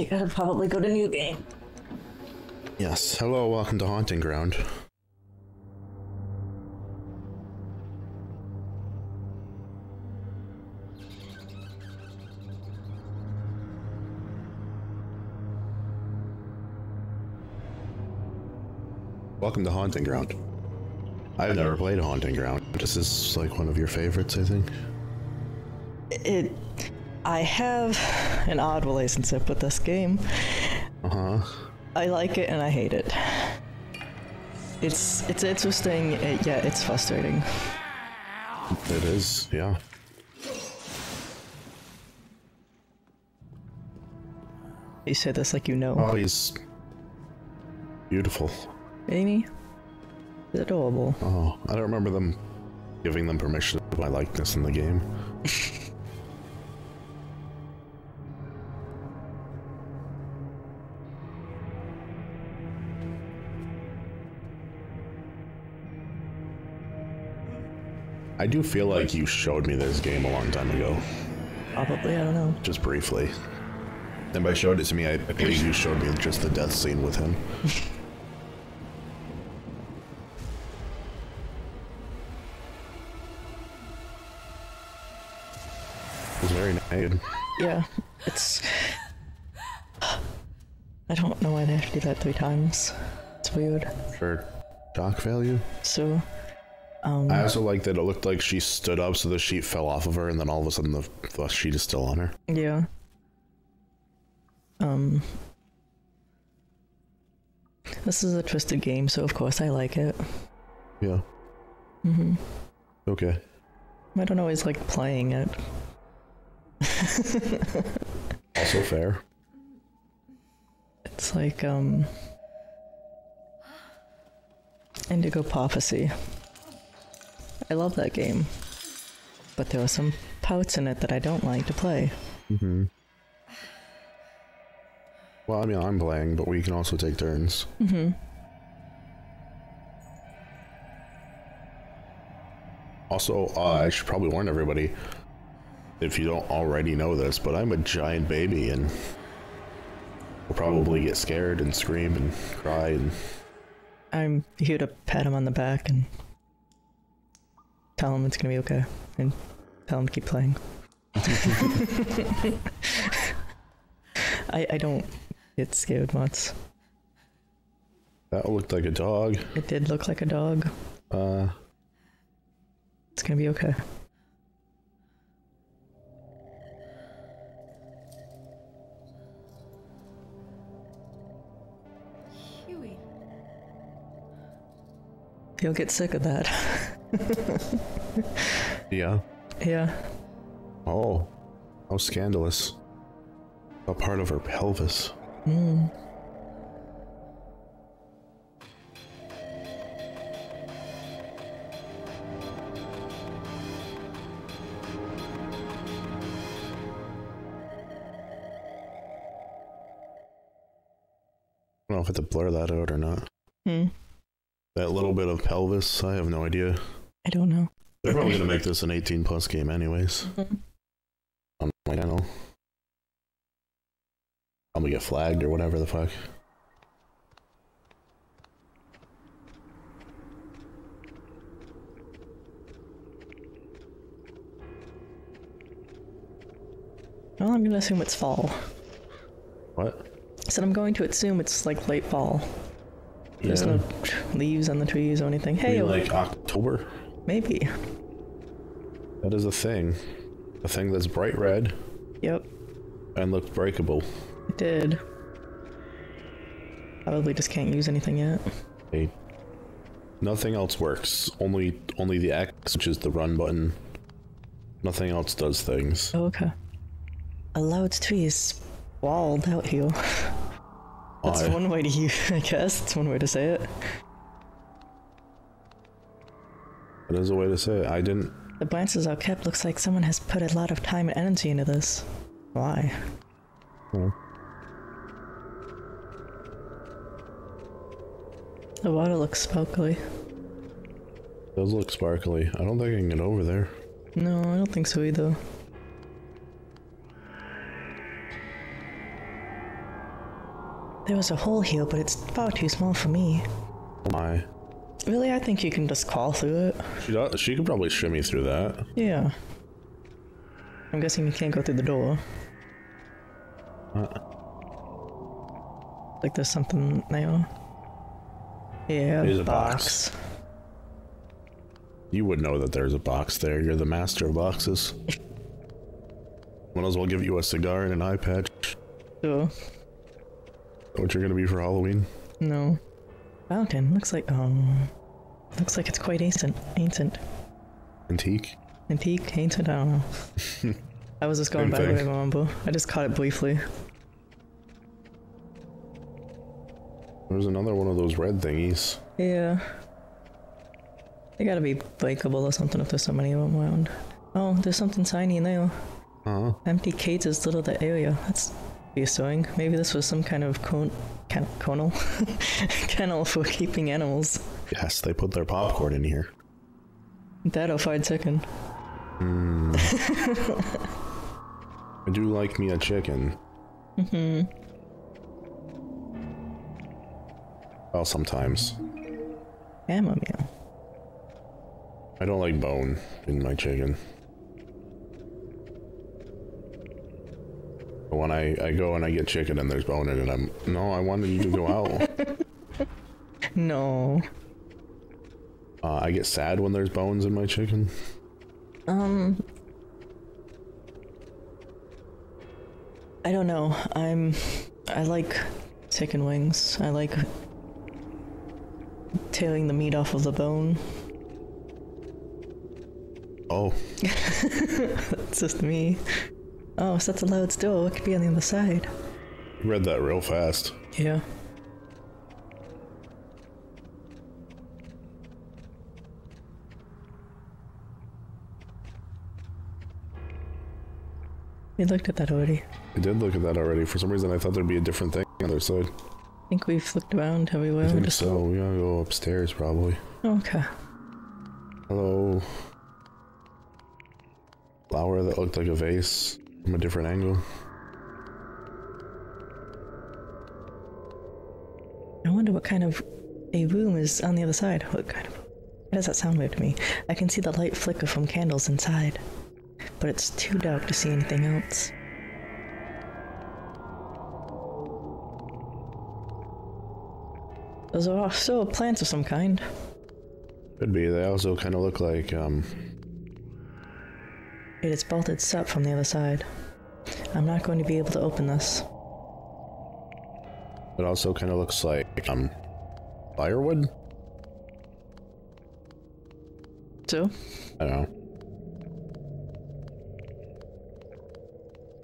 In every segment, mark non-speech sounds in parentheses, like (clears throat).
You gotta probably go to new game. Yes. Hello, welcome to Haunting Ground. Welcome to Haunting Ground. I've never played Haunting Ground. This is like one of your favorites, I think. It. I have an odd relationship with this game. Uh huh. I like it and I hate it. It's it's interesting. It, yeah, it's frustrating. It is, yeah. You say this like you know. Oh, he's beautiful. Amy, adorable. Oh, I don't remember them giving them permission to put my likeness in the game. (laughs) I do feel like you showed me this game a long time ago, Probably, I don't know. just briefly. And by showed it to me, I believe you showed me just the death scene with him. It was very nice. Yeah, it's. I don't know why they have to do that three times. It's weird. For shock value. So, um, I also like that it looked like she stood up, so the sheet fell off of her, and then all of a sudden the, the sheet is still on her. yeah. Um, this is a twisted game, so of course I like it. Yeah. Mm-hmm. Okay. I don't always like playing it. (laughs) Also fair. It's like um Indigo Prophecy. I love that game. But there are some parts in it that I don't like to play. Mm-hmm. Well, I mean, I'm playing, but we can also take turns. Mm-hmm. Also, uh, I should probably warn everybody, if you don't already know this, but I'm a giant baby and will probably get scared and scream and cry and I'm here to pat him on the back and tell him it's gonna be okay. And tell him to keep playing. (laughs) I I don't get scared much. that looked like a dog. It did look like a dog. Uh, It's gonna be okay. Hewie. You'll get sick of that. (laughs) (laughs) yeah. yeah. Oh, how scandalous. A part of her pelvis. Mm. I don't know if I have to blur that out or not. Hmm. That little bit of pelvis, I have no idea. I don't know. They're probably gonna make this an 18 plus game, anyways. Mm-hmm. On my channel. Probably get flagged or whatever the fuck. Well, I'm gonna assume it's fall. What? I said I'm going to assume it's like late fall. There's Yeah. no leaves on the trees or anything. Hey, like October? Maybe. That is a thing. A thing that's bright red Yep, and looks breakable. it did. Probably just can't use anything yet. Hey, nothing else works. Only only the X, which is the run button. Nothing else does things. Oh, okay. A loud tree is walled out here. (laughs) That's one way to use, (laughs) I guess. That's one way to say it. That is a way to say it. I didn't. The branches are kept. Looks like someone has put a lot of time and energy into this. Why? Well, The water looks sparkly. it does look sparkly. I don't think I can get over there. No, I don't think so either. There was a hole here, but it's far too small for me. Oh my. Really, I think you can just crawl through it. She, does, she could probably shimmy through that. Yeah. I'm guessing you can't go through the door. Uh, Like there's something there. Yeah, There's a box. box. you would know that there's a box there. You're the master of boxes. (laughs) Might as well give you a cigar and an eye patch. So, What you're gonna be for Halloween? no. Fountain. Looks like, um, looks like it's quite ancient. Ancient. Antique? Antique? Ancient? I don't know. (laughs) I was just going Same by what I thing. remember. I just caught it briefly. There's another one of those red thingies. Yeah. They gotta be breakable or something if there's so many of them around. Oh, there's something tiny in there. Huh? Empty cages little the area. That's reassuring. Maybe this was some kind of con- can- kennel (laughs) kennel for keeping animals. Yes, they put their popcorn in here. That or fried chicken. (laughs) I do like me a chicken. Mm-hmm. Well, sometimes. Chamomile. I don't like bone in my chicken. But when I, I go and I get chicken and there's bone in it, I'm no, I wanted you to go out. (laughs) No. Uh, I get sad when there's bones in my chicken. Um. I don't know. I'm. I like chicken wings. I like tearing the meat off of the bone. Oh, (laughs) It's just me. Oh, so that's a loud door. What could be on the other side? you read that real fast. Yeah. We looked at that already. I did look at that already. For some reason, I thought there'd be a different thing on the other side. I think we've looked around everywhere. I We're think so. We gotta go upstairs, probably. Okay. Hello. Flower that looked like a vase from a different angle. I wonder what kind of a room is on the other side. What kind of? Why does that sound weird to me? I can see the light flicker from candles inside, but it's too dark to see anything else. Those are also plants of some kind. Could be. They also kind of look like, um, Wait, it's bolted shut from the other side. I'm not going to be able to open this. it also kind of looks like, um, firewood? So, I don't know.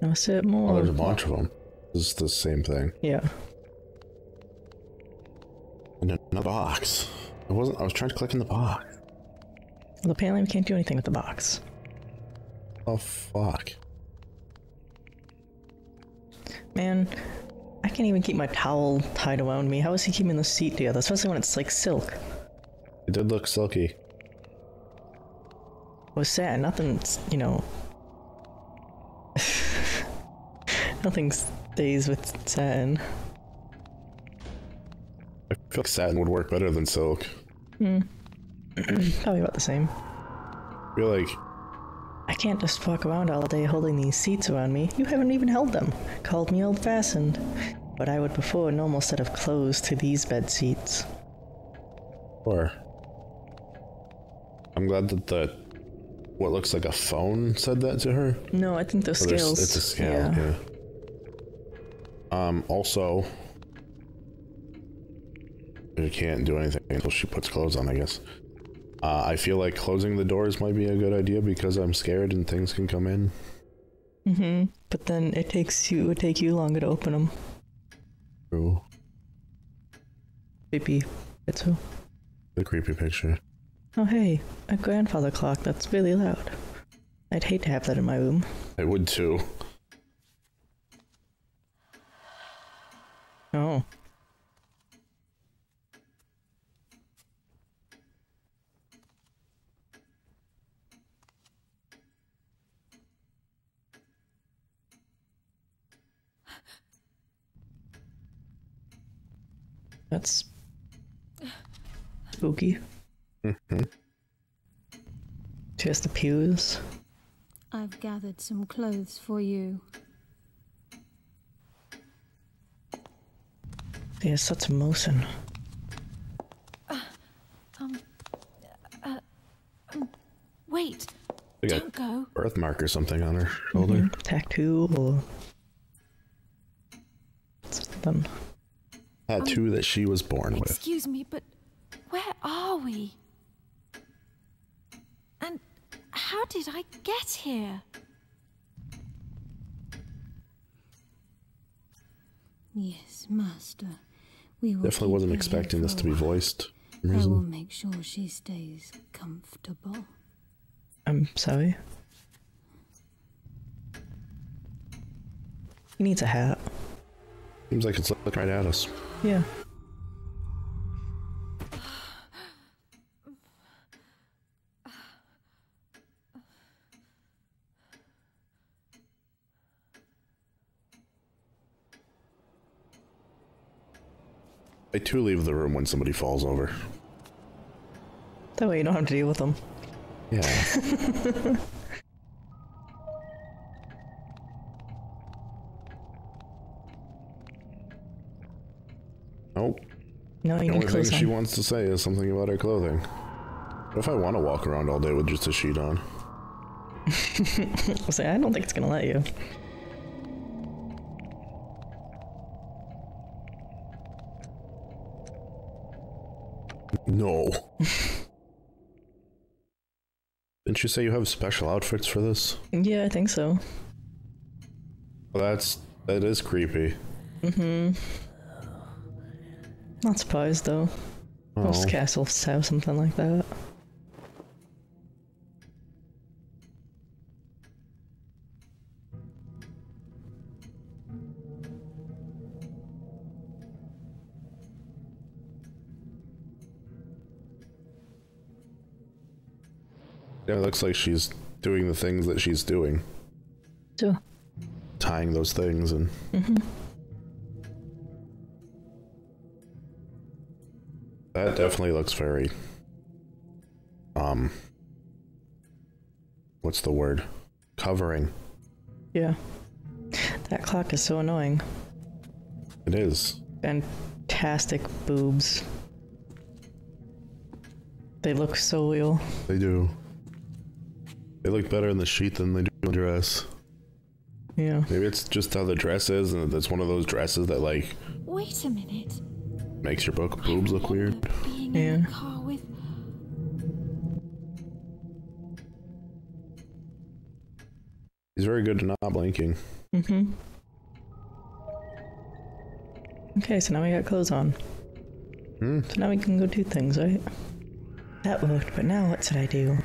Now sit Oh, more. there's a bunch of them. This is the same thing. Yeah. And another box. I wasn't, I was trying to click in the box. Well, apparently we can't do anything with the box. Oh, fuck. Man, I can't even keep my towel tied around me. How is he keeping the seat together? Especially when it's like silk. It did look silky. Was satin, nothing's, you know. Nothing stays with satin. I feel like satin would work better than silk. Hmm. (clears throat) Probably about the same. I feel like I can't just walk around all day holding these seats around me. You haven't even held them. Called me old fashioned. But I would prefer a normal set of clothes to these bed seats. Or I'm glad that the what looks like a phone said that to her. No, I think those scales. It's a scale. Yeah. Yeah. Um. Also, you can't do anything until she puts clothes on. I guess. Uh, I feel like closing the doors might be a good idea because I'm scared and things can come in. Mm-hmm. But then it takes you. It would take you longer to open them. Ooh, Creepy. It's who? the creepy picture. Oh hey, a grandfather clock that's really loud. I'd hate to have that in my room. I would too. Oh. That's spooky. Mm-hmm. Just the pews. I've gathered some clothes for you. There's such motion. Uh, um, uh, um. Wait, We got don't go. birthmark or something on her shoulder. Mm-hmm. Tattoo or something. Tattoo that she was born with. Excuse me, but where are we? And how did I get here? Yes, Master. We will Definitely wasn't expecting this to be voiced. for I will make sure she stays comfortable. I'm sorry. He needs a hat. Seems like it's looking right at us. Yeah. I too leave the room when somebody falls over. That way you don't have to deal with them. Yeah. (laughs) nope. No, you The need only thing clothes she on. wants to say is something about her clothing. What if I want to walk around all day with just a sheet on? I'll (laughs) say, I don't think it's gonna let you. No. (laughs) Didn't you say you have special outfits for this? Yeah, I think so. Well, that's that is creepy. Mm-hmm. Not surprised though. Most Oh. castles have something like that. Yeah, it looks like she's doing the things that she's doing, So, tying those things and. That definitely looks very. Um. What's the word? Covering. yeah. That clock is so annoying. It is. Fantastic boobs. They look so real. They do. They look better in the sheet than they do in the dress. Yeah. Maybe it's just how the dress is, and it's one of those dresses that like Wait a minute. makes your book boobs look weird. Remember Being in Yeah. the car with. He's very good at not blinking. Mm-hmm. Okay, so now we got clothes on. Hmm. So now we can go do things, right? That worked, but now what should I do?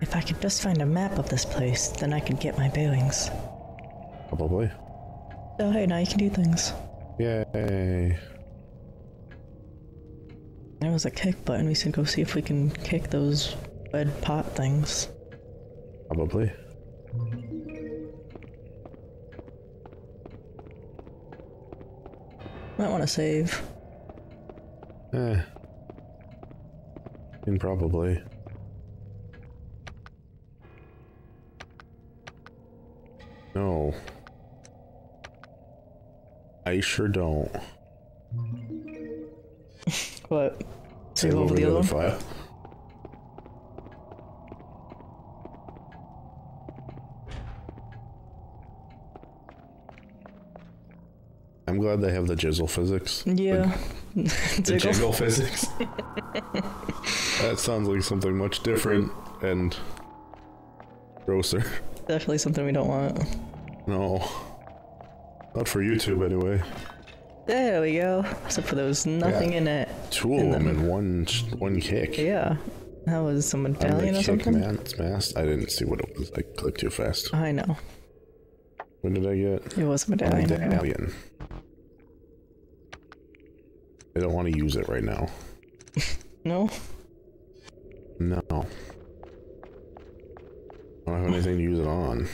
If I could just find a map of this place, then I could get my bearings. Probably. Oh, hey, now you can do things. Yay. There was a kick button. We should go see if we can kick those red pot things. Probably. Might want to save. Eh. And probably. No. I sure don't. (laughs) What? Save over the other file. I'm glad they have the jizzle physics. Yeah. (laughs) The jiggle physics. (laughs) that sounds like something much different and grosser. Definitely something we don't want. No. Not for YouTube anyway. There we go. Except for there was nothing in it. Two of them in one one kick. Yeah. That was some medallion or something? man, mast. I didn't see what it was. I clicked too fast. I know. When did I get? It was a A medallion. medallion. I don't want to use it right now. (laughs) No? No. I don't have anything to use it on.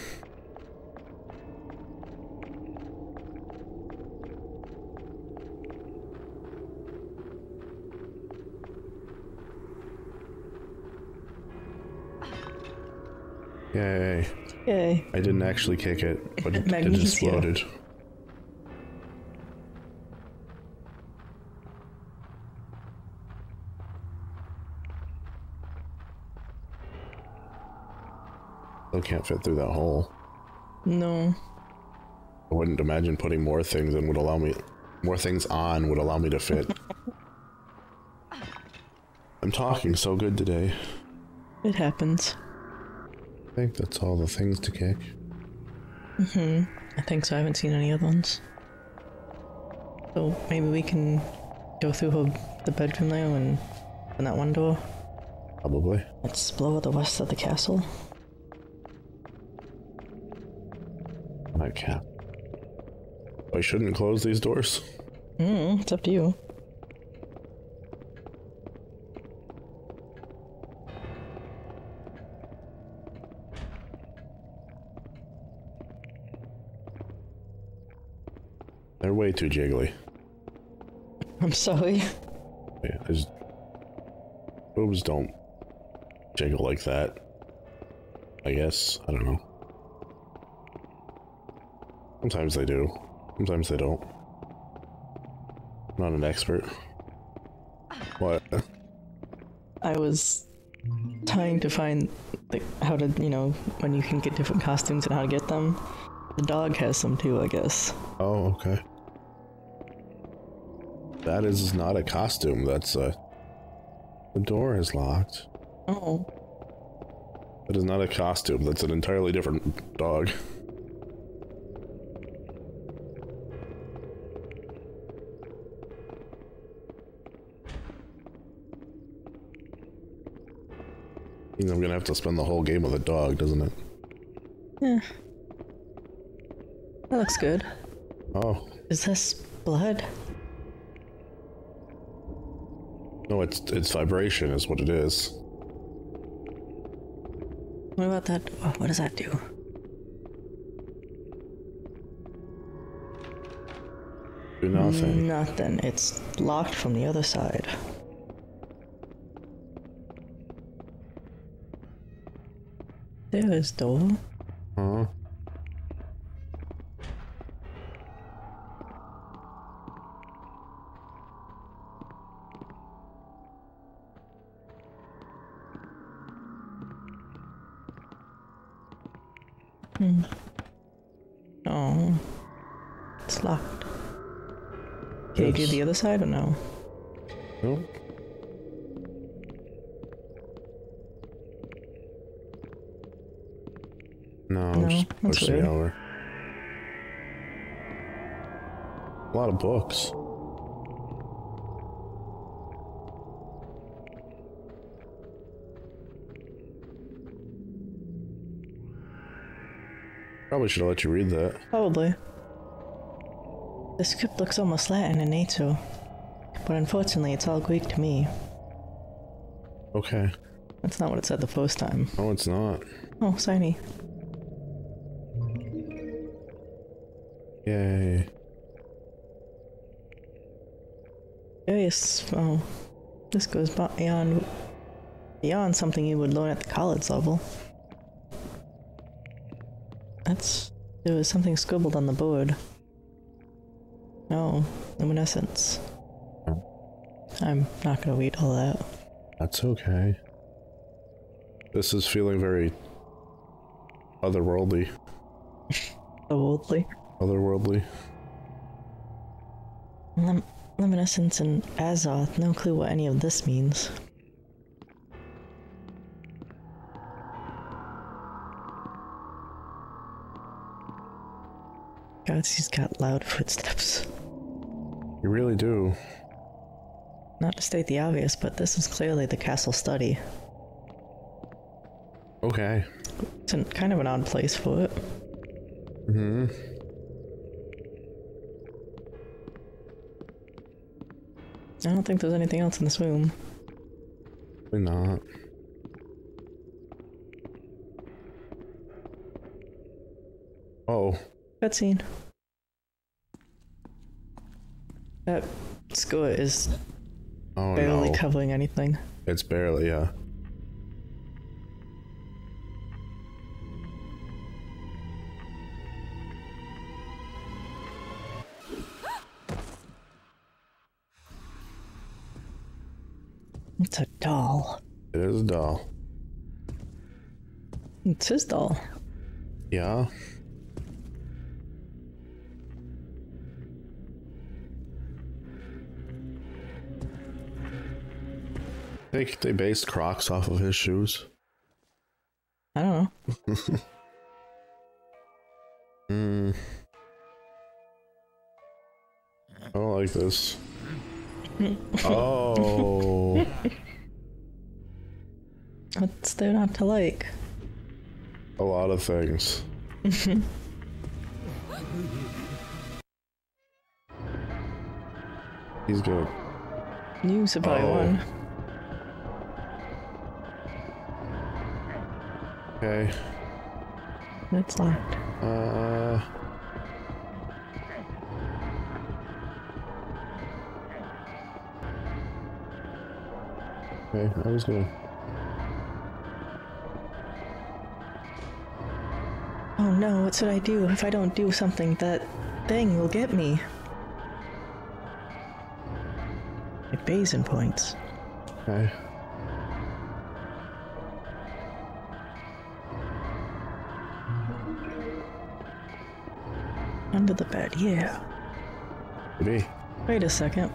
Yay. Yay. I didn't actually kick it, but it (laughs) exploded. Can't fit through that hole. No. I wouldn't imagine putting more things in would allow me more things on would allow me to fit. (laughs) I'm talking so good today. It happens. I think that's all the things to kick. Mm-hmm. I think so. I haven't seen any other ones. So maybe we can go through her, the bedroom now and open that one door. Probably. Let's blow out the west of the castle. I can't. I shouldn't close these doors. Mm, it's up to you. They're way too jiggly. I'm sorry. Yeah, there's boobs don't jiggle like that. I guess. I don't know. Sometimes they do. Sometimes they don't. I'm not an expert. What? I was trying to find like how to, you know, when you can get different costumes and how to get them. The dog has some too, I guess. Oh, okay. That is not a costume. That's a. The door is locked. Oh, That is not a costume. That's an entirely different dog. Means I'm gonna have to spend the whole game with a dog, doesn't it? yeah. That looks good. Oh, Is this blood? no, it's it's vibration is what it is. What about that? oh, What does that do? Do nothing. Nothing. It's locked from the other side. There is door. Huh? Oh. It's locked. Can you do the other side or no? No. No, No, just that's push weird. A lot of books. Probably should have let you read that. Probably. The script looks almost Latin in nature, but unfortunately it's all Greek to me. Okay. That's not what it said the first time. No, it's not. Oh, shiny. Yay. Curious. Oh, this goes beyond beyond something you would learn at the college level. That's there was something scribbled on the board. Oh, luminescence. I'm not gonna read all that. That's okay. This is feeling very otherworldly. (laughs) Otherworldly. Otherworldly. Lum- luminescence and Azoth. No clue what any of this means. God, she's got loud footsteps. You really do. Not to state the obvious, but this is clearly the castle study. Okay. It's an, kind of an odd place for it. Hmm. I don't think there's anything else in this room. Probably not. Oh, Cutscene. That skirt is oh barely no. covering anything. It's barely, yeah. It is a doll. It's his doll. Yeah. I think they based Crocs off of his shoes. I don't know. (laughs) Hmm. I don't like this. (laughs) oh. What's there not to like? A lot of things. (laughs) He's good. You should buy Oh. one. Okay. It's locked. Uh. Okay, I was gonna. Oh no, what should I do? If I don't do something, that thing will get me. It basin points. Okay. Under the bed, yeah. Me. Wait a second.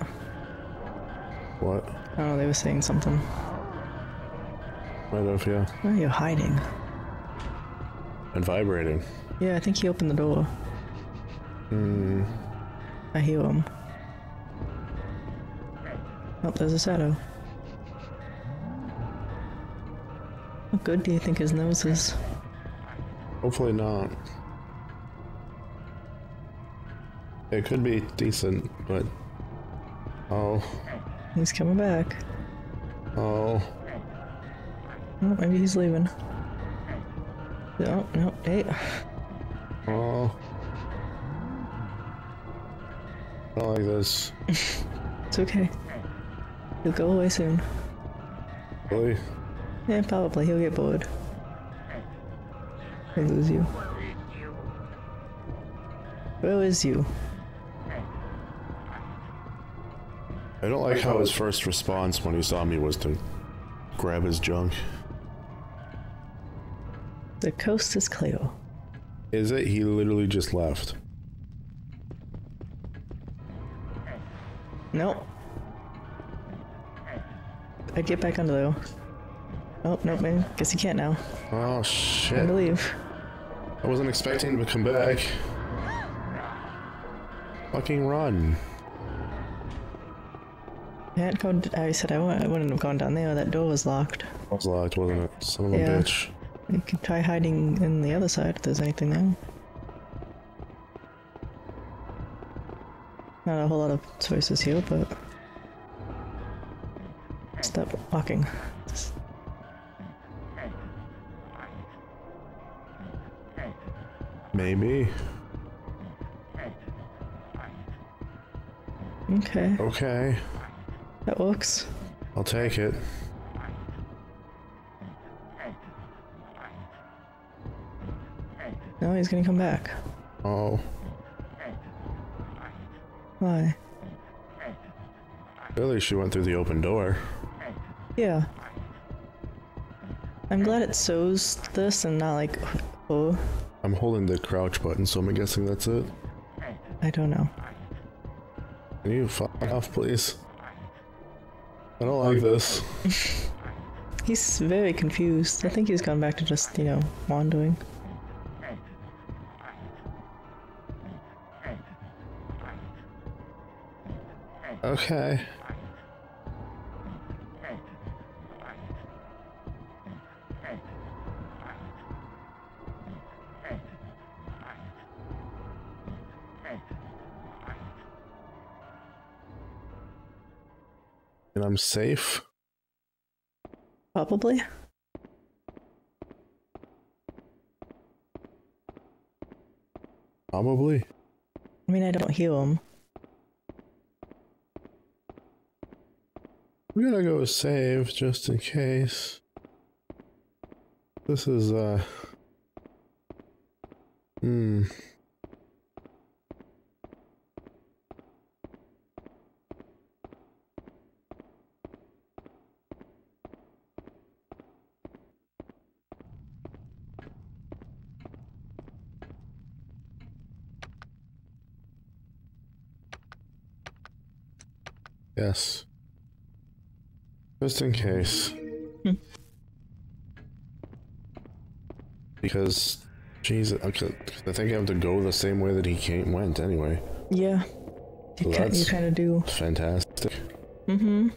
What? Oh, they were saying something. Might have, yeah. Where are you hiding? And vibrating. Yeah, I think he opened the door. Hmm. I hear him. Oh, there's a shadow. How good do you think his nose is? Hopefully not. It could be decent, but. Oh. He's coming back. Oh. Oh, maybe he's leaving. No, no, hey. Oh. I don't like this. (laughs) It's okay. He'll go away soon. Really? Yeah, probably. He'll get bored. He'll lose you. Where is you? I don't like how his first response when he saw me was to grab his junk. The coast is clear. Is it? He literally just left. Nope. I'd get back under though. Oh, nope, man. Guess you can't now. Oh Time to shit. leave. I wasn't expecting him to come back. Fucking run. I had gone. I said I wouldn't, I wouldn't have gone down there. That door was locked. It was locked, wasn't it? Son of a Yeah. bitch. You could try hiding in the other side if there's anything there. Not a whole lot of choices here, but stop walking. Just- Maybe. Okay, Okay. that works. I'll take it. He's gonna come back. Oh. Why? Clearly she went through the open door. Yeah. I'm glad it shows this and not like, oh, I'm holding the crouch button, so I'm guessing that's it. I don't know. Can you fuck off, please? I don't like this. (laughs) He's very confused. I think he's gone back to just, you know, wandering. Okay. And I'm safe? Probably. Probably. I mean, I don't hear him. We're gonna go save just in case. This is, uh... Hmm. Yes. Just in case. (laughs) Because, Jesus, okay, I think I have to go the same way that he came went anyway. Yeah. You, So you kind of do. Fantastic. Mm-hmm.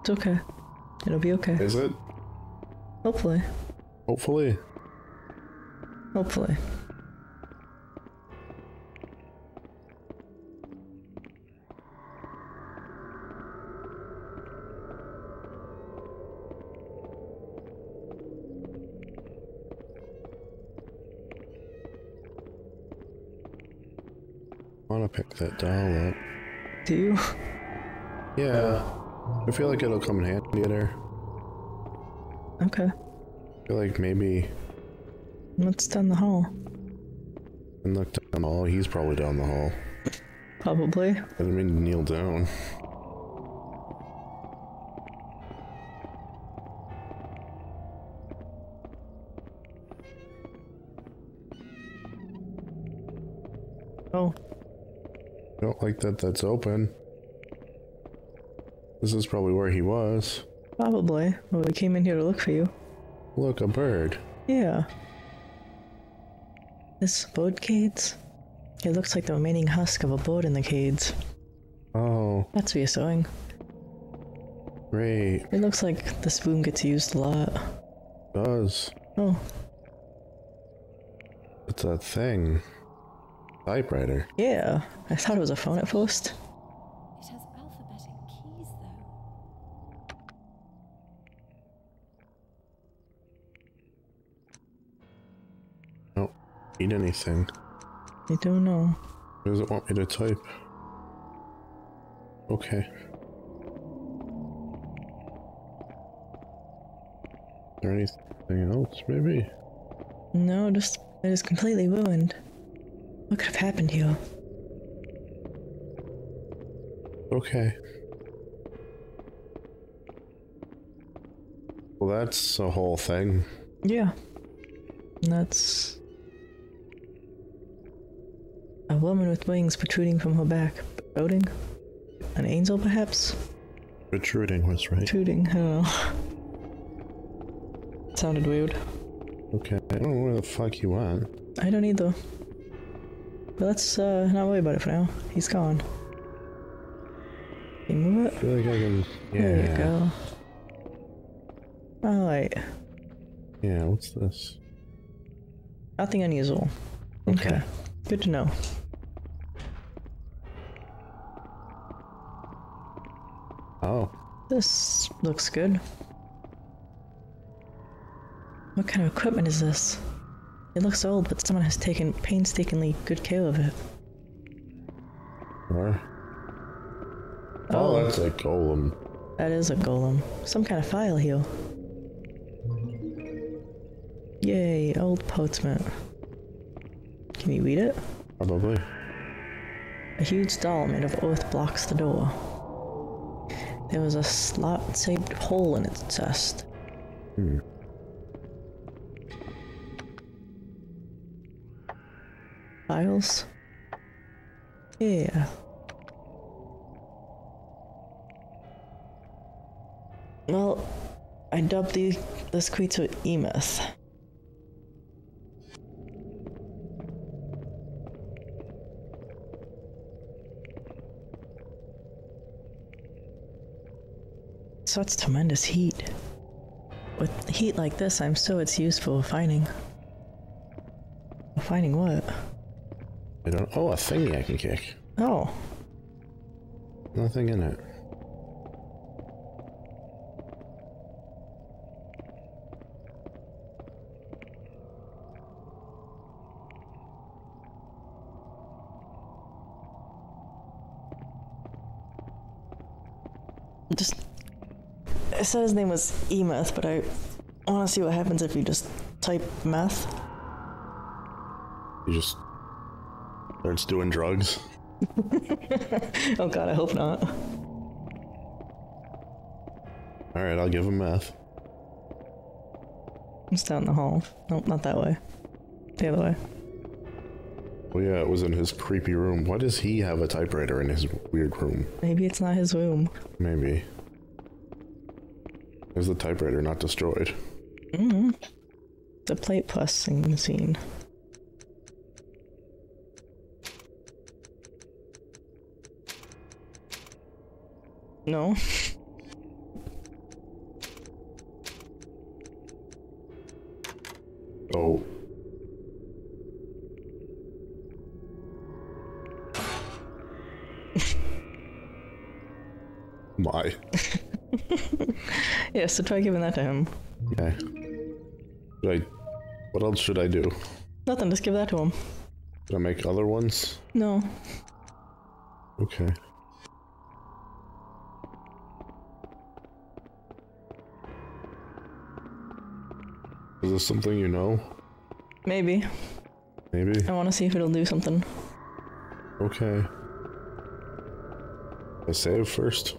It's okay. It'll be okay. Is it? Hopefully. Hopefully. Hopefully. Pick that doll up. Do you? Yeah. I feel like it'll come in handy later. Okay. I feel like maybe What's down the hall? and look down the hall. He's probably down the hall. Probably. I didn't mean to kneel down. Oh, don't like that that's open. This is probably where he was. probably. Well, we came in here to look for you. Look, a bird. Yeah. This boat cades? It looks like the remaining husk of a boat in the cades. Oh, That's what you're sewing. great. It looks like the spoon gets used a lot. does. Oh, It's a thing. Typewriter. yeah. I thought it was a phone at first. It has alphabetic keys, though. Don't need anything. I don't know. What does it want me to type? Okay. Is there anything else, maybe? No, just it is completely ruined. What could have happened here? Okay. Well, that's a whole thing. Yeah. That's a woman with wings protruding from her back. Boating? An angel, perhaps? Protruding was right. Protruding, I don't know. Sounded weird. Okay, I don't know where the fuck you went. I don't either. But let's uh, not worry about it for now. He's gone. Can you move I it? feel like I can. Yeah. There you go. Alright. Yeah, what's this? Nothing unusual. Okay. Good to know. Oh, This looks good. What kind of equipment is this? It looks old, but someone has taken painstakingly good care of it. or. Oh, Oh. that's a golem. That is a golem. Some kind of file here. Yay, old parchment. Can you read it? Probably. A huge doll made of earth blocks the door. There was a slot-shaped hole in its chest. Hmm. Files? Yeah. Well, I dubbed the, this creature Emeth. Such tremendous heat. With heat like this, I'm sure it's useful for finding. Finding what? I don't. Oh, a thingy I can kick. Oh, Nothing in it. just. It said his name was Emeth, but I want to see what happens if you just type meth. He just starts doing drugs. (laughs) Oh god, I hope not. All right, I'll give him meth. It's down the hall. Nope, not that way. The other way. Oh yeah, it was in his creepy room. Why does he have a typewriter in his weird room? Maybe it's not his room. Maybe. Is the typewriter not destroyed? Mm-hmm. The plate pressing scene. No. (laughs) Oh. (laughs) My. Yeah, so try giving that to him. Okay. Should I, what else should I do? Nothing, just give that to him. Should I make other ones? No. Okay. This something you know? Maybe. Maybe? I want to see if it'll do something. Okay. I save first.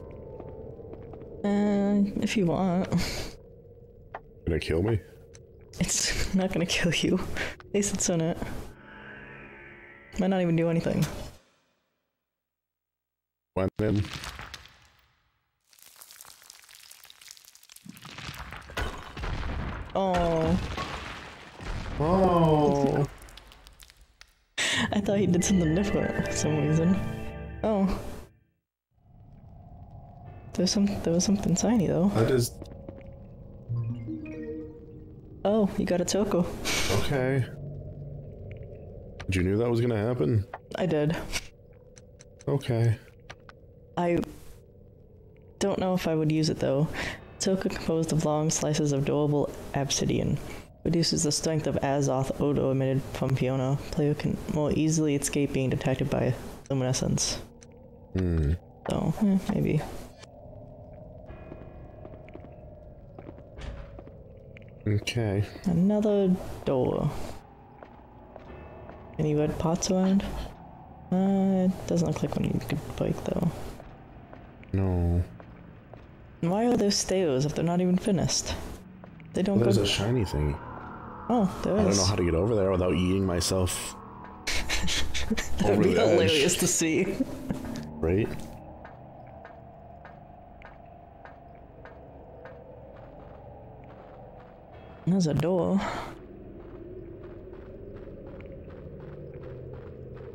Uh, if you want. Gonna kill me? It's (laughs) not gonna kill you. At least it's in it. Might not even do anything. Went in. Oh, Oh. I thought he did something different for some reason. Oh. There's some there was something tiny though. I just Oh, you got a Toko. okay. Did you knew that was gonna happen? I did. Okay. I don't know if I would use it though. Toka composed of long slices of doable obsidian. Reduces the strength of Azoth odor emitted from Fiona. Player can more easily escape being detected by luminescence. Hmm. So, eh, maybe. Okay. Another door. Any red pots around? Uh, it doesn't look like one you could break though. No. Why are those stairs if they're not even finished? They don't There's go. a shiny thing. oh, there I don't know how to get over there without eating myself. (laughs) That would be edge. hilarious to see. Right? There's a door.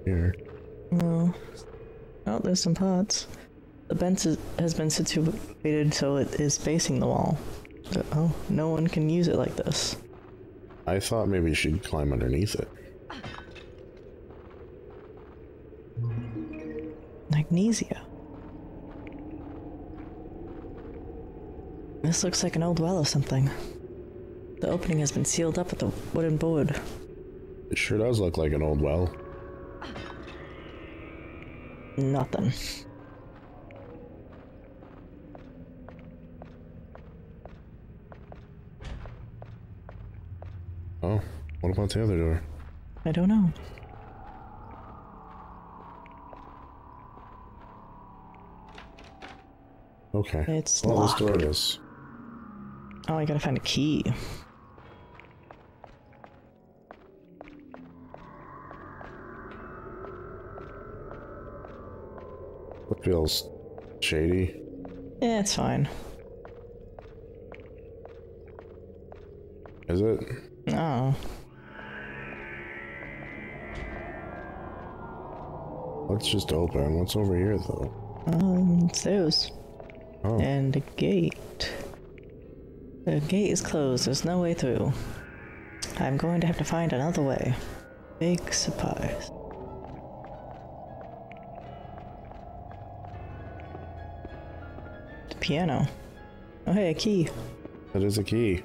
Here. No. Oh, there's some pots. The bench is, has been situated so it is facing the wall. So- oh, no one can use it like this. I thought maybe she'd climb underneath it. Magnesia. This looks like an old well or something. The opening has been sealed up with a wooden board. It sure does look like an old well. Nothing. Oh, what about the other door? I don't know. Okay. It's well, this locked. door is. Oh, I gotta find a key. It feels shady. Yeah, it's fine. Is it? Oh, Let's just open. What's over here, though? um, stairs. Oh, And a gate. The gate is closed. There's no way through. I'm going to have to find another way. Big surprise. The piano. Oh, hey, a key. that is a key.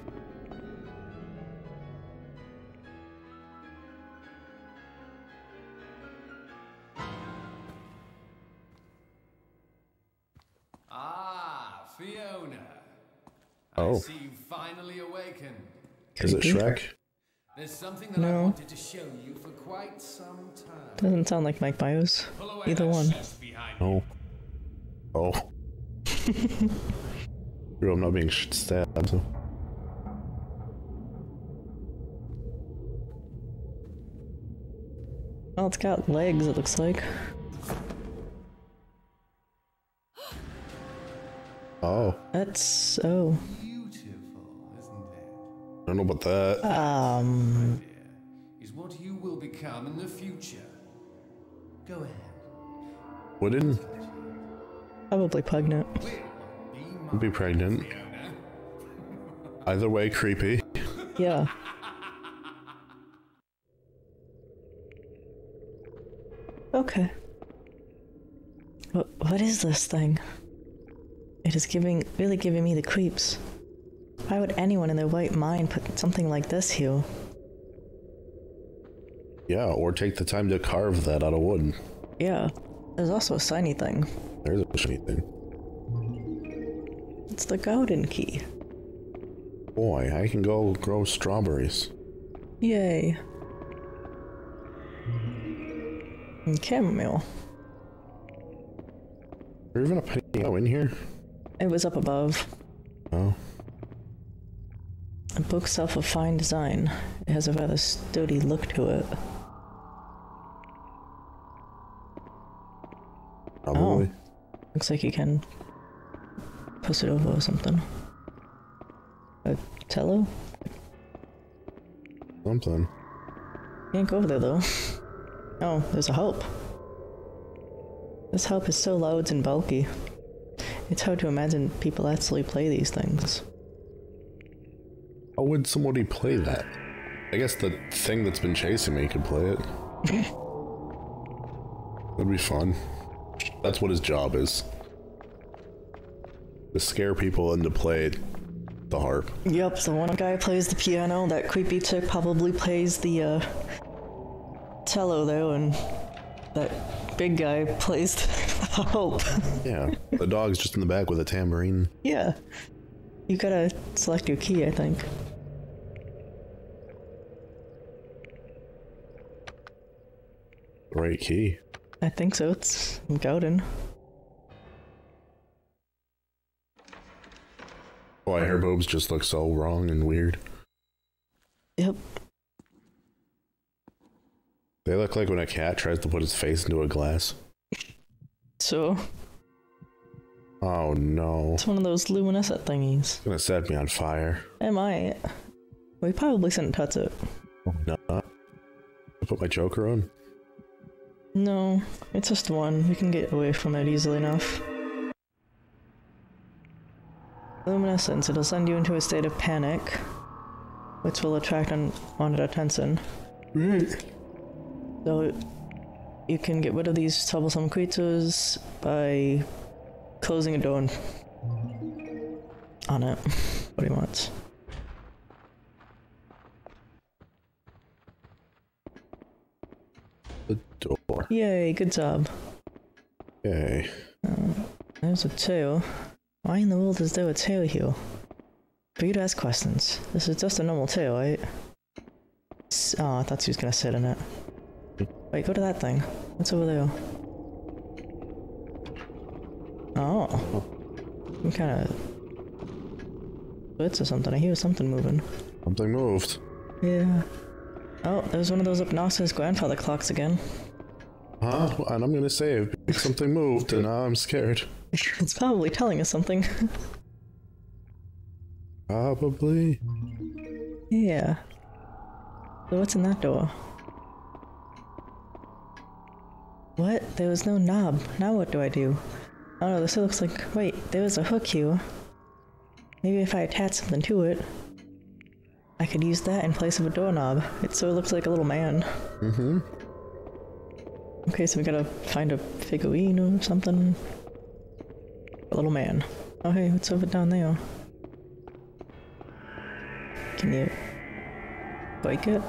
Is it Shrek? There's something that I No. wanted to show you for quite some time. Doesn't sound like Mike Myers. Pull away Either that one. chest. Oh. Oh. (laughs) True, I'm not being stabbed. So. Well, it's got legs, it looks like. Oh, That's oh. so. Don't know about that. Um. Is what you will become in the future. Go ahead. Wooden Probably pregnant. Will be be pregnant. Either way, creepy. Yeah. Okay. What, what is this thing? It is giving, really giving me the creeps. Why would anyone in their right mind put something like this here? Yeah, or take the time to carve that out of wood. Yeah. There's also a shiny thing. There's a shiny thing. It's the golden key. Boy, I can go grow strawberries. Yay. And chamomile. Is there even a piano in here? It was up above. Oh. Bookshelf of fine design. It has a rather sturdy look to it. Probably. Oh, looks like you can push it over or something. A tello? Something. Can't go over there though. Oh, there's a help. This help is so loud and bulky. It's hard to imagine people actually play these things. How would somebody play that? I guess the thing that's been chasing me could play it. (laughs) That'd be fun. That's what his job is. To scare people into play the harp. Yep, the one guy plays the piano, that creepy chick probably plays the uh, cello though, and that big guy plays the (laughs) harp. Yeah. the dog's just in the back with a tambourine. yeah. You gotta select your key, I think. Right key. I think so. It's Gowden. Why her boobs just look so wrong and weird. Yep. They look like when a cat tries to put its face into a glass. So Oh no. it's one of those luminescent thingies. It's gonna set me on fire. Am I? We probably shouldn't touch it. Oh, no. I put my joker on. No, it's just one. We can get away from it easily enough. Luminescence, it'll send you into a state of panic, which will attract unwanted attention. So, you can get rid of these troublesome creatures by closing a door on it, pretty much. The door. Yay, good job. Yay. Oh, there's a tail. Why in the world is there a tail here? For you to ask questions. This is just a normal tail, right? S- Oh, I thought she was gonna sit in it. Wait, go to that thing. What's over there? Oh. Some kind of blitz or something. I hear something moving. Something moved. Yeah. Oh, there's one of those obnoxious grandfather clocks again. Huh? And I'm gonna save. because Something moved and now I'm scared. (laughs) it's probably telling us something. (laughs) Probably. yeah. So what's in that door? What? There was no knob. Now what do I do? Oh no, this looks like. Wait, there was a hook here. Maybe if I attach something to it, I could use that in place of a doorknob. It so it looks like a little man. Mm-hmm. Okay, so we gotta find a figurine or something. A little man. Oh hey, what's over down there? Can you break it?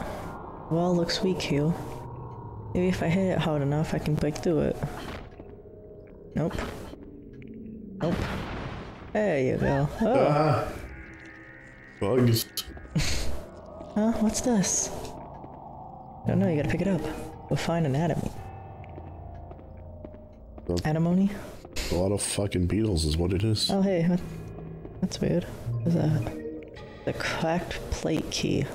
Wall looks weak here. Maybe if I hit it hard enough, I can break through it. Nope. Nope. There you go. Oh, Ah. Bugs. (laughs) huh? What's this? I don't know, you gotta pick it up. We'll find anatomy. Oh. Antimony? A lot of fucking beetles is what it is. Oh, hey, that's weird. What is that? The cracked plate key.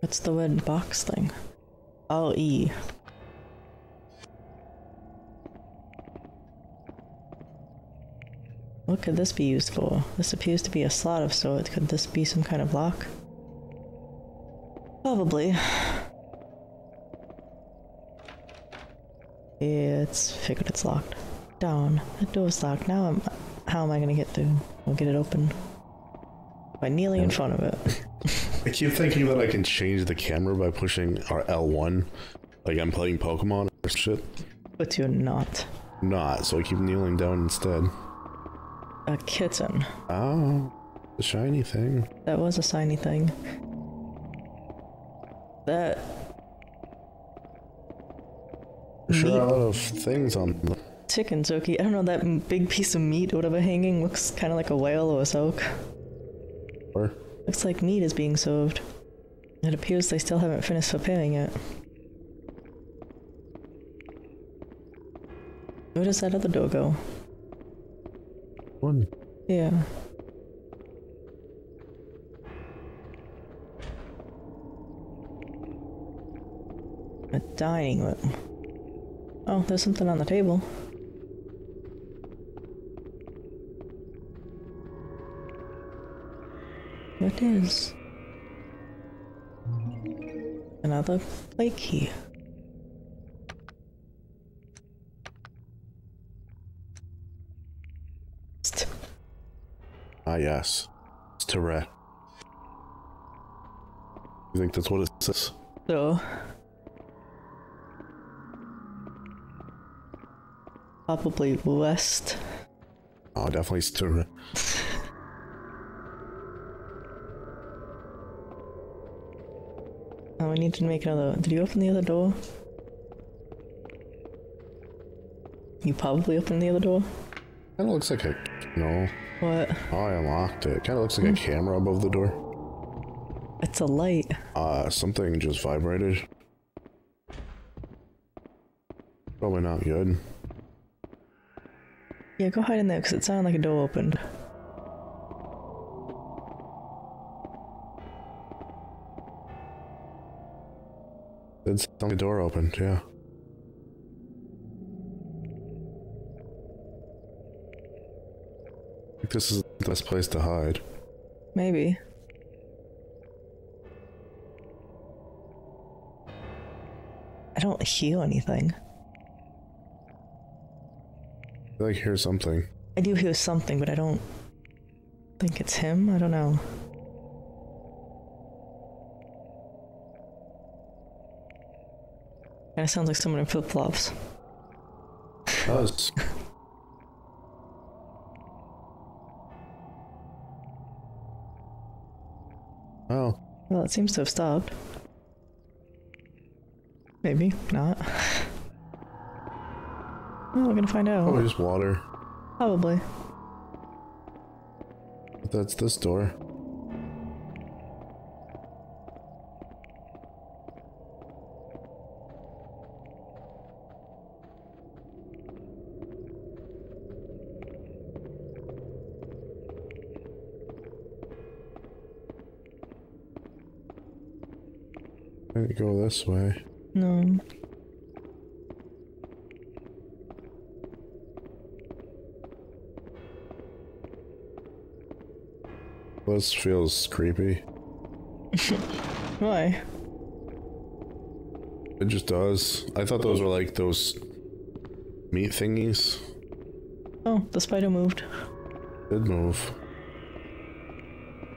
What's the red box thing? Oh, What could this be used for? This appears to be a slot of sorts. Could this be some kind of lock? Probably. It's figured it's locked. Down. The door's locked. Now I'm. How am I gonna get through? I'll get it open. By kneeling in front of it. (laughs) I keep thinking that I can change the camera by pushing our L1, like I'm playing Pokemon or shit. But you're not. Not, so I keep kneeling down instead. A kitten. Oh, the shiny thing. That was a shiny thing. That Sure, Meat. a lot of things on the chicken jerky. I don't know, that big piece of meat or whatever hanging looks kind of like a whale or a soak. floor. Looks like meat is being served. It appears they still haven't finished preparing it. Where does that other door go? One. Yeah. A dining room. Oh, there's something on the table. What is? Another plate key. Ah, yes. It's Tourette. You think that's what it says? So. Probably west. Oh, definitely it's Tourette. Oh, we need to make another. Did you open the other door? You probably opened the other door. Kind of looks like a. No. What? Oh, I unlocked it. Kind of looks like a camera above the door. It's a light. Uh, something just vibrated. Probably not good. Yeah, go hide in there because it sounded like a door opened. Did sound like the door opened, yeah. Think this is the best place to hide. Maybe. I don't hear anything. I like hear something. I do hear something, but I don't think it's him. I don't know. Kind of sounds like someone in flip flops. does. Oh, Well, it seems to have stopped. Maybe not. (laughs) Well, we're gonna find out. probably just water. Probably. But that's this door. Why did it go this way? No. This feels creepy. (laughs) Why? It just does. I thought those were like those meat thingies. Oh, the spider moved. Did move.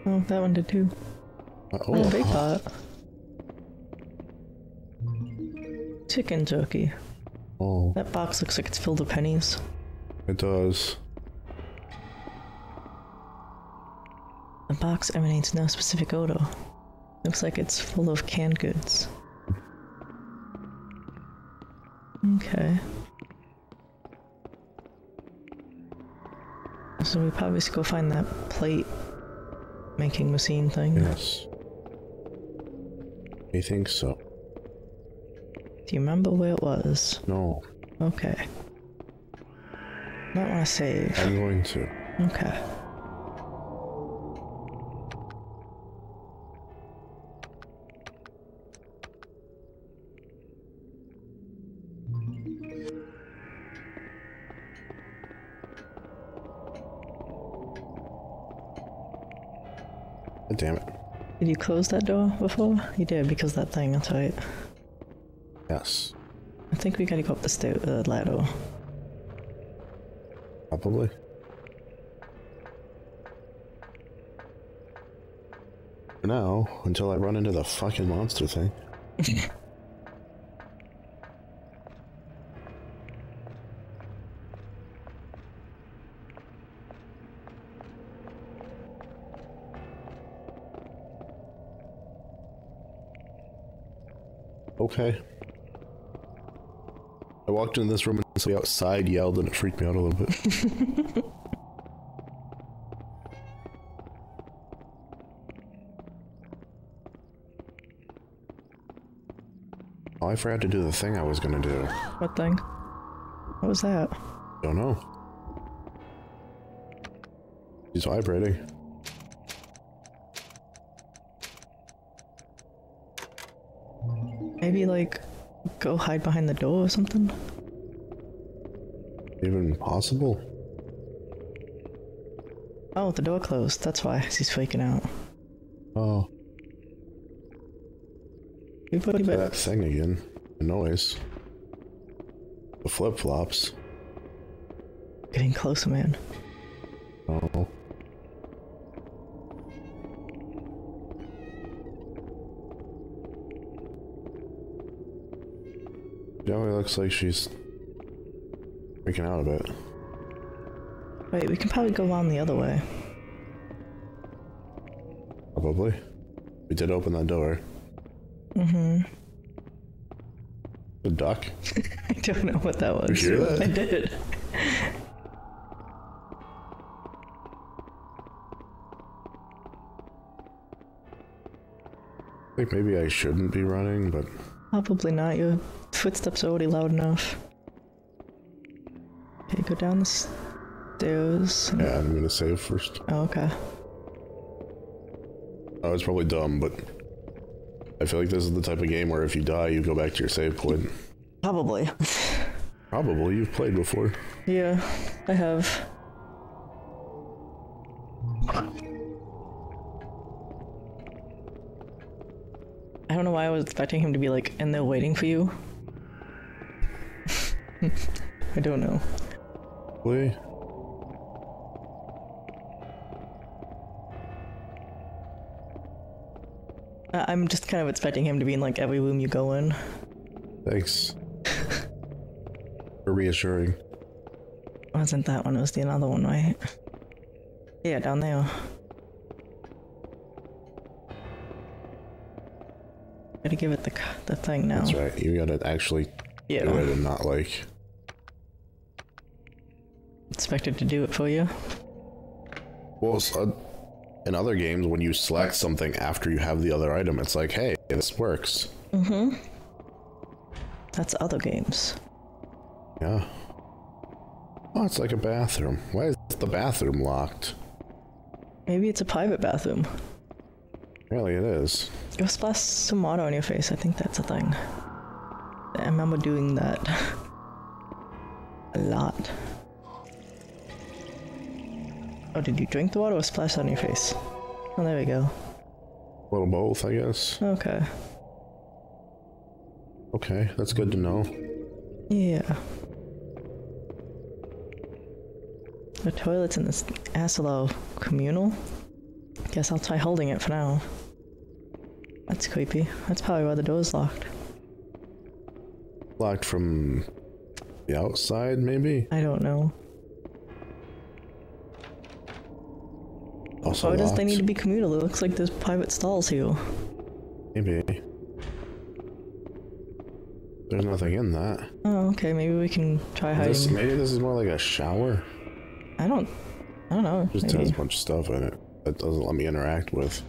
Oh, that one did too. Uh, Oh, big Oh, pot. Chicken jerky. oh, That box looks like it's filled with pennies. it does. The box emanates no specific odor. Looks like it's full of canned goods. Okay. So we probably should go find that plate making machine thing. Yes. I think so. Do you remember where it was? No. Okay. Might want to save. I'm going to. Okay. damn it. Did you close that door before? You did because that thing, that's right. Yes. I think we gotta go up the stair, uh, ladder. Probably. For now, until I run into the fucking monster thing. (laughs) Okay. I walked in this room and somebody outside yelled and it freaked me out a little bit. (laughs) oh, I forgot to do the thing I was gonna do. What thing? What was that? Don't know. He's vibrating. Maybe like go hide behind the door or something? Even possible? Oh, the door closed. That's why he's freaking out. Oh, it that thing again. The noise. The flip flops. getting closer, man. Oh. Definitely looks like she's freaking out a bit. Wait, we can probably go on the other way. Probably. We did open that door. Mm-hmm. The duck? (laughs) I don't know what that was. that? I did. I think maybe I shouldn't be running, but Probably not. Your footsteps are already loud enough. Okay, go down the stairs. yeah, I'm gonna save first. Oh, okay. Oh, it's probably dumb, but I feel like this is the type of game where if you die, you go back to your save point. Probably. Probably, you've played before. yeah, I have. I don't know why I was expecting him to be like in there waiting for you. (laughs) I don't know. Play. I- I'm just kind of expecting him to be in like every room you go in. Thanks. For reassuring. Wasn't that one? It was the another one, right? Yeah, down there. Gotta give it the the thing now. That's right. You gotta actually Yeah. do it and not like. Expected to do it for you. Well, s- uh, in other games, when you select something after you have the other item, it's like, hey, this works. Mm-hmm. That's other games. Yeah. Oh, it's like a bathroom. Why is the bathroom locked? Maybe it's a private bathroom. Really, it is. Go splash some water on your face. I think that's a thing. I remember doing that (laughs) a lot. Oh, did you drink the water or splash on your face? Oh, there we go. A little both, I guess. Okay. Okay, that's good to know. Yeah. The toilets in this asshole communal? Guess I'll try holding it for now. That's creepy. That's probably why the door's locked. Locked from the outside, maybe? I don't know. Also Why does they need to be communal? It looks like there's private stalls here. Maybe. There's nothing in that. Oh, okay. Maybe we can try hiding. This, maybe this is more like a shower. I don't. I don't know. Just Maybe. has a bunch of stuff in it that doesn't let me interact with.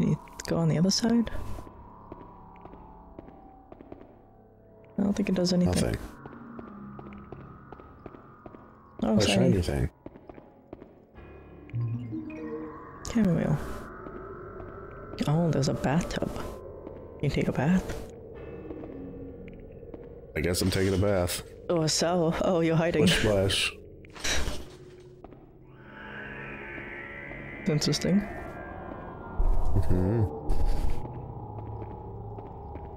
You go on the other side. I don't think it does anything. Nothing. Oh, Oh, sorry. shiny thing. Camera wheel. Oh, there's a bathtub. You take a bath. I guess I'm taking a bath. Oh, a cell. Oh, you're hiding. Splish splash. Interesting. Hmm.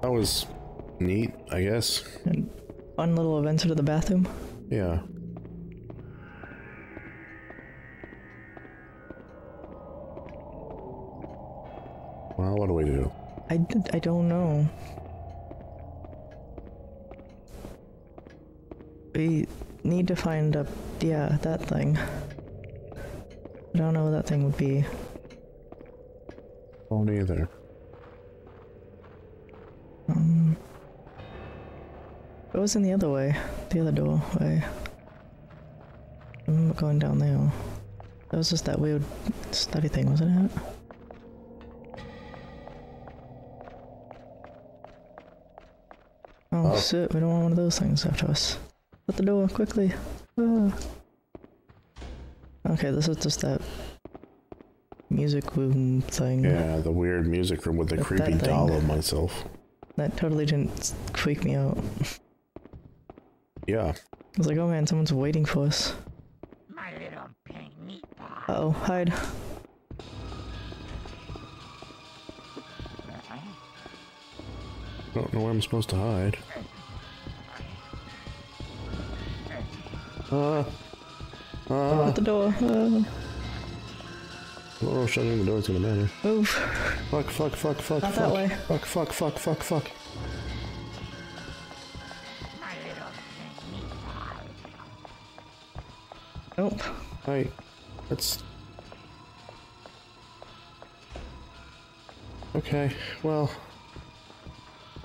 That was neat, I guess. And fun little adventure to the bathroom. Yeah. Well, what do we do? I, d- I don't know. We need to find a yeah that thing. I don't know what that thing would be. Oh, either. Um, it was in the other way, the other doorway. I remember going down there. That was just that weird study thing, wasn't it? Oh, Oh. shit, we don't want one of those things after us. Shut the door, quickly. Ah. Okay, this is just that music room thing. Yeah, the weird music room with the creepy doll of myself. That totally didn't freak me out. Yeah. I was like, oh man, someone's waiting for us. My little pink Uh oh, hide. I don't know where I'm supposed to hide. Uh. Uh. At the door. Uh, Oh, shutting the door is gonna matter. move. Fuck, fuck, fuck, fuck, Not fuck. that way. Fuck, fuck, fuck, fuck, fuck. Hey, that's. Okay, well,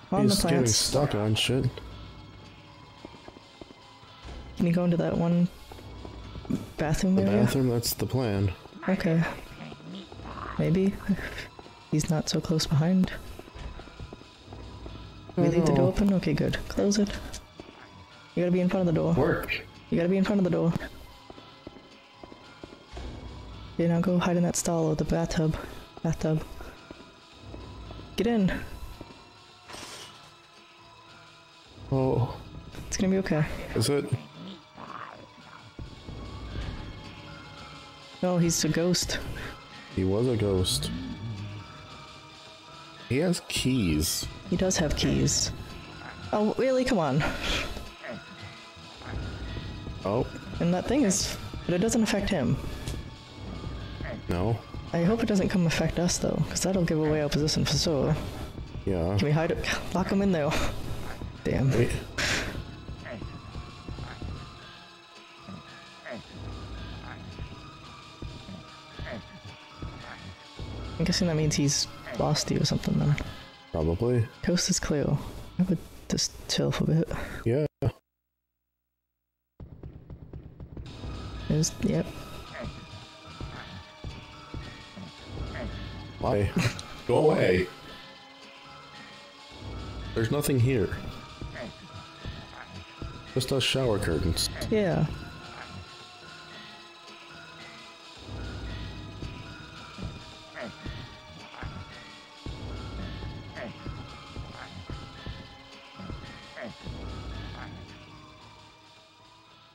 On the he's getting stuck on shit. Can you go into that one bathroom The area? bathroom, that's the plan. Okay. Maybe. He's not so close behind. We leave the door open? Okay, good. Close it. You gotta be in front of the door. Work. You gotta be in front of the door. Okay, now go hide in that stall or the bathtub. Bathtub. Get in. Oh, It's gonna be okay. is it? No, he's a ghost. He was a ghost. He has keys. He does have keys. Oh, really? Come on. Oh, And that thing is. But it doesn't affect him. No. I hope it doesn't come affect us, though, because that'll give away our position for sure. Yeah. Can we hide it? Lock him in there. Damn. Wait. I'm guessing that means he's lost you or something then. Probably. Coast is clear. I would just chill for a bit. Yeah. Is yep. Why? (laughs) Go away. There's nothing here. Just us shower curtains. Yeah.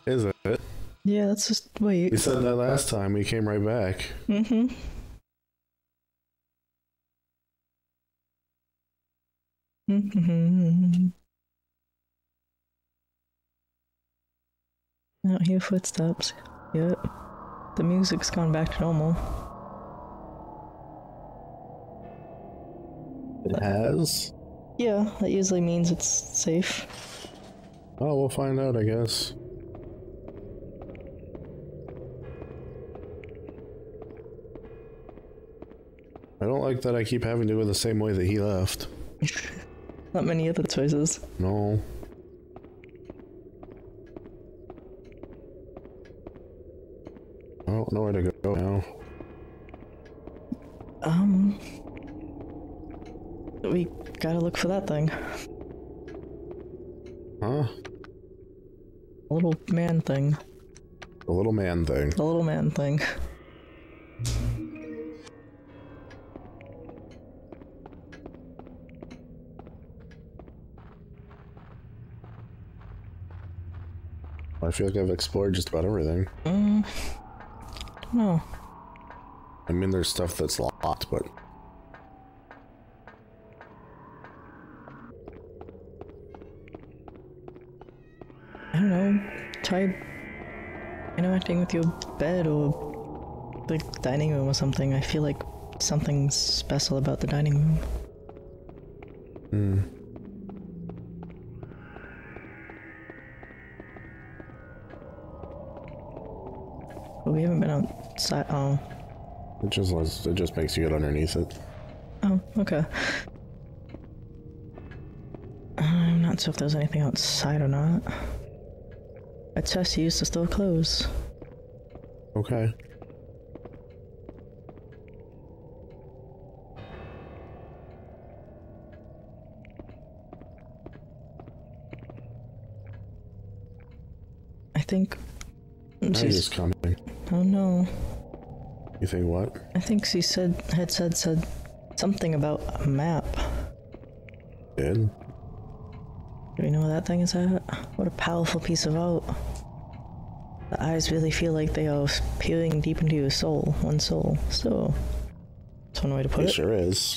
Is it? Yeah, let's just wait. We said that last time. We came right back. Mm-hmm. Mm-hmm. I don't hear footsteps yet. The music's gone back to normal. It has. Yeah, that usually means it's safe. Oh, we'll find out, I guess. I don't like that I keep having to go the same way that he left. (laughs) Not many other choices. No. I don't know where to go now. Um, we gotta look for that thing. Huh? The little man thing. The little man thing. The little man thing. I feel like I've explored just about everything. Mm, don't know. I mean, there's stuff that's locked, but I don't know. Try interacting with your bed or the dining room or something. I feel like something's special about the dining room. hmm. We haven't been outside. Oh, It just lets- it just makes you get underneath it. oh, okay. I'm not sure if there's anything outside or not. A chest used to store clothes. Okay. I think. Is coming. Oh no. You think what? I think she said had said said something about a map. Did? Do we know where that thing is at? What a powerful piece of art. The eyes really feel like they are peering deep into your soul, one soul. So, that's one way to put It it. sure is.